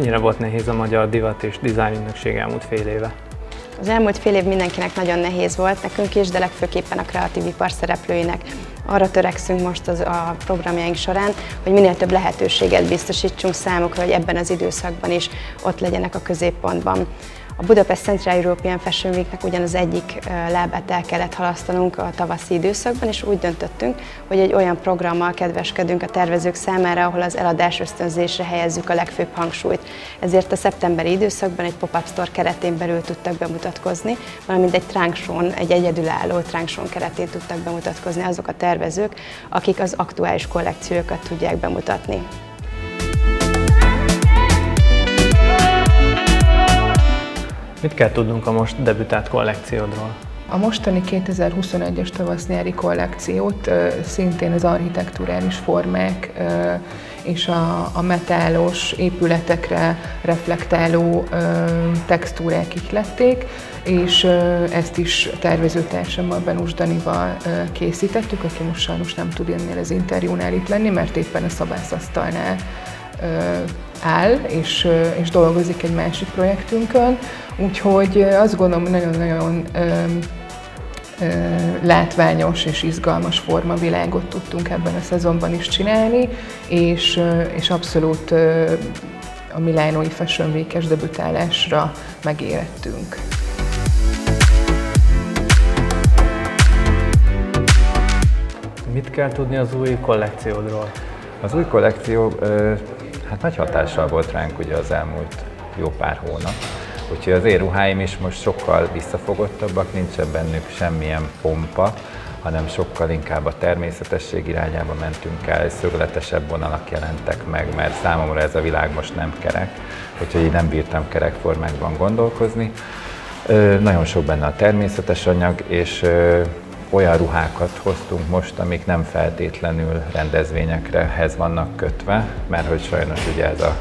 Mennyire volt nehéz a magyar divat és dizájn ügynökség elmúlt fél éve? Az elmúlt fél év mindenkinek nagyon nehéz volt, nekünk is, de legfőképpen a kreatív ipar szereplőinek. Arra törekszünk most az, a programjaink során, hogy minél több lehetőséget biztosítsunk számukra, hogy ebben az időszakban is ott legyenek a középpontban. A Budapest Central European Fashion Weeknek ugyan az egyik lábát el kellett halasztanunk a tavaszi időszakban, és úgy döntöttünk, hogy egy olyan programmal kedveskedünk a tervezők számára, ahol az eladás ösztönzésre helyezzük a legfőbb hangsúlyt. Ezért a szeptemberi időszakban egy pop-up store keretén belül tudtak bemutatkozni, valamint egy tránksón, egy egyedülálló tránksón keretén tudtak bemutatkozni azok a tervezők, akik az aktuális kollekciókat tudják bemutatni. Mit kell tudnunk a most debütált kollekciódról? A mostani 2021-es tavasz-nyári kollekciót szintén az architektúrális formák és a, a metálos épületekre reflektáló textúrák ihlették, és ezt is tervezőtársammal, Benus Danival készítettük, aki most sajnos nem tud ennél az interjúnál itt lenni, mert éppen a szabászasztalnál áll, és, és dolgozik egy másik projektünkön, úgyhogy azt gondolom, hogy nagyon-nagyon látványos és izgalmas formavilágot tudtunk ebben a szezonban is csinálni, és, és abszolút a Milánói Fashion Week-es debütálásra megérettünk. Mit kell tudni az új kollekciódról? Az új kollekció hát nagy hatással volt ránk ugye az elmúlt jó pár hónap. Úgyhogy az én ruháim is most sokkal visszafogottabbak, nincsen bennük semmilyen pompa, hanem sokkal inkább a természetesség irányába mentünk el, szögletesebb vonalak jelentek meg, mert számomra ez a világ most nem kerek, úgyhogy így nem bírtam kerekformákban gondolkozni. Ö, nagyon sok benne a természetes anyag, és ö, olyan ruhákat hoztunk most, amik nem feltétlenül rendezvényekrehez vannak kötve, mert hogy sajnos ugye ez a,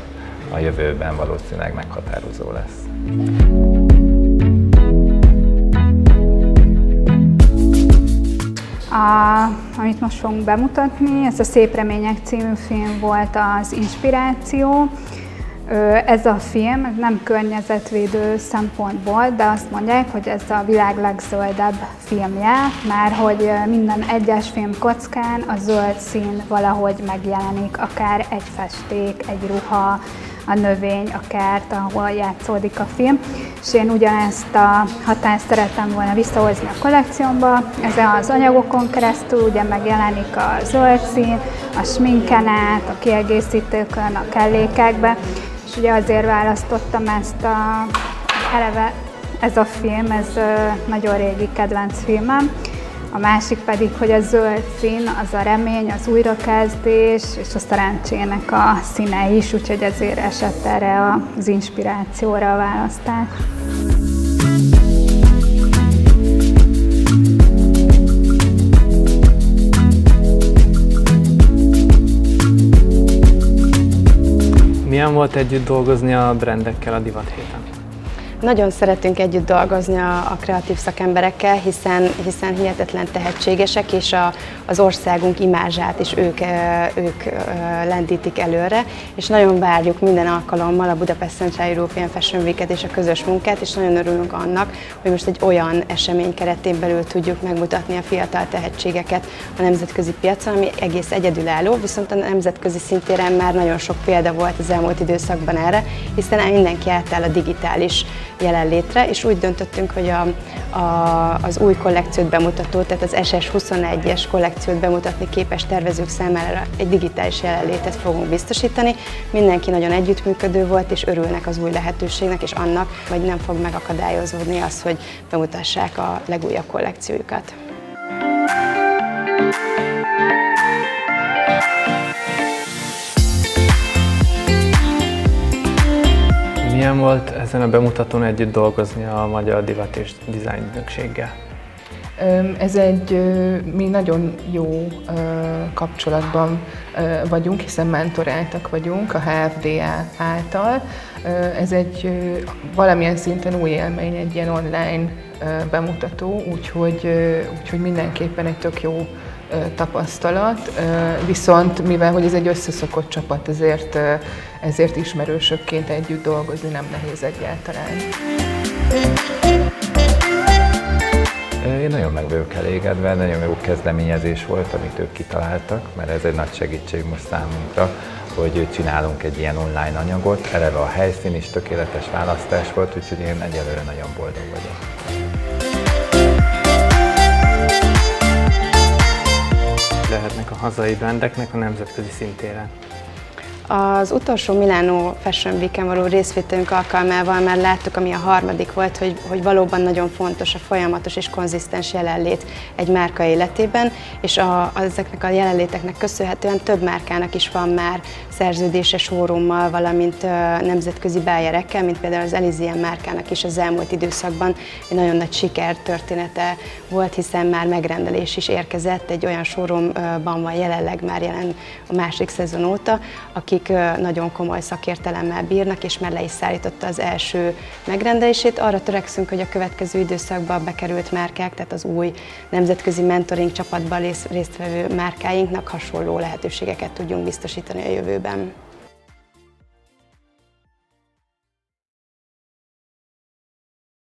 a jövőben valószínűleg meghatározó lesz. A, amit most fogunk bemutatni, ez a Szép Remények című film volt az inspiráció. Ez a film nem környezetvédő szempontból, de azt mondják, hogy ez a világ legzöldebb filmje, már hogy minden egyes film kockán a zöld szín valahogy megjelenik, akár egy festék, egy ruha, a növény, a kert, ahol játszódik a film, és én ugyanezt a hatást szeretem volna visszahozni a kollekciómba. Ezen az anyagokon keresztül ugye megjelenik a zöld szín, a sminken át, a kiegészítőkön, a kellékekbe, és ugye azért választottam ezt a eleve ez a film, ez nagyon régi kedvenc filmem, a másik pedig, hogy a zöld szín, az a remény, az újrakezdés, és a szerencsének a színe is, úgyhogy ezért esett erre az inspirációra a választás. Milyen volt együtt dolgozni a brandekkel a divat héten? Nagyon szeretünk együtt dolgozni a, a kreatív szakemberekkel, hiszen, hiszen hihetetlen tehetségesek, és a, az országunk imázsát is ők, ők lendítik előre, és nagyon várjuk minden alkalommal a Budapest Central European Fashion Week-et és a közös munkát, és nagyon örülünk annak, hogy most egy olyan esemény keretén belül tudjuk megmutatni a fiatal tehetségeket a nemzetközi piacon, ami egész egyedülálló, viszont a nemzetközi szintéren már nagyon sok példa volt az elmúlt időszakban erre, hiszen mindenki átáll a digitális jelenlétre, és úgy döntöttünk, hogy a, a, az új kollekciót bemutató, tehát az SS21-es kollekciót bemutatni képes tervezők számára egy digitális jelenlétet fogunk biztosítani. Mindenki nagyon együttműködő volt, és örülnek az új lehetőségnek, és annak, hogy nem fog megakadályozódni az, hogy bemutassák a legújabb kollekciójukat. Volt ezen a bemutatón együtt dolgozni a Magyar Divat és Design Ügynökséggel? Ez egy, mi nagyon jó kapcsolatban vagyunk, hiszen mentoráltak vagyunk a HFDA által. Ez egy valamilyen szinten új élmény, egy ilyen online bemutató, úgyhogy, úgyhogy mindenképpen egy tök jó tapasztalat, viszont mivel hogy ez egy összeszokott csapat, ezért, ezért ismerősökként együtt dolgozni nem nehéz egyáltalán. Én nagyon meg vagyok elégedve, nagyon jó kezdeményezés volt, amit ők kitaláltak, mert ez egy nagy segítség most számunkra, hogy csinálunk egy ilyen online anyagot. Eleve a helyszín is tökéletes választás volt, úgyhogy én egyelőre nagyon boldog vagyok. Lehetnek a hazai brandeknek a nemzetközi szintéren. Az utolsó Milano Fashion Week-en való részvételünk alkalmával már láttuk, ami a harmadik volt, hogy, hogy valóban nagyon fontos a folyamatos és konzisztens jelenlét egy márka életében, és a, ezeknek a jelenléteknek köszönhetően több márkának is van már szerződése showroommal, valamint nemzetközi bájerekkel, mint például az Elysian márkának is az elmúlt időszakban egy nagyon nagy sikertörténete volt, hiszen már megrendelés is érkezett, egy olyan showroomban van jelenleg már jelen a másik szezon óta, akik nagyon komoly szakértelemmel bírnak, és már is szállította az első megrendelését. Arra törekszünk, hogy a következő időszakban bekerült márkák, tehát az új nemzetközi mentoring csapatban résztvevő márkáinknak hasonló lehetőségeket tudjunk biztosítani a jövőben.